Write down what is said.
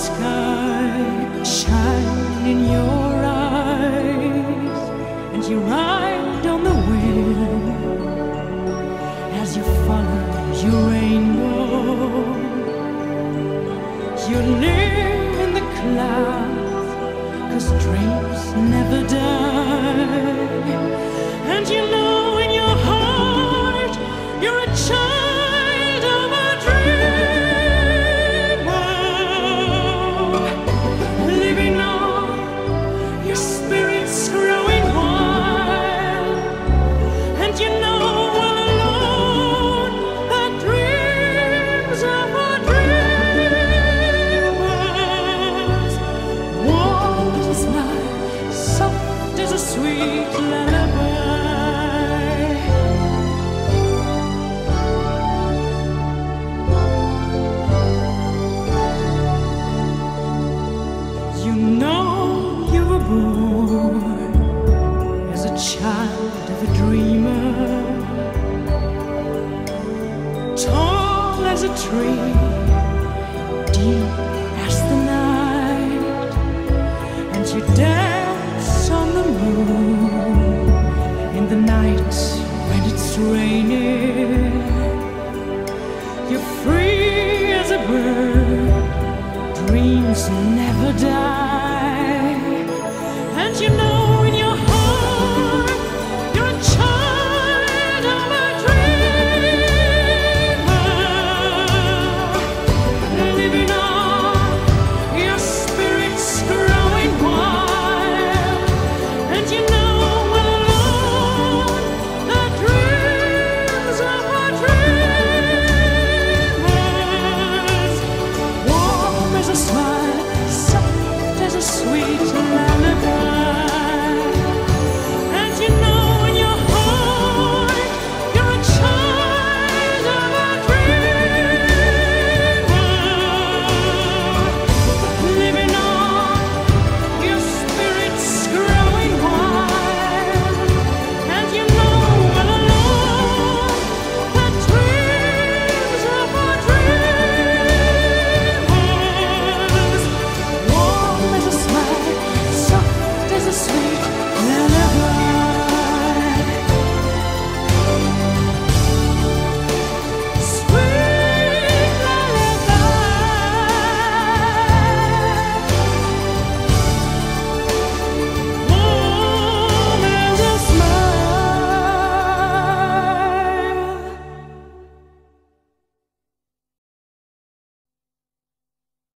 sky shine in your eyes, and you ride on the wind as you follow your rainbow. You live in the clouds, cause dreams never die. child of a dreamer, tall as a tree, deep as the night, and you dance on the moon in the night when it's raining. You're free as a bird, dreams never die.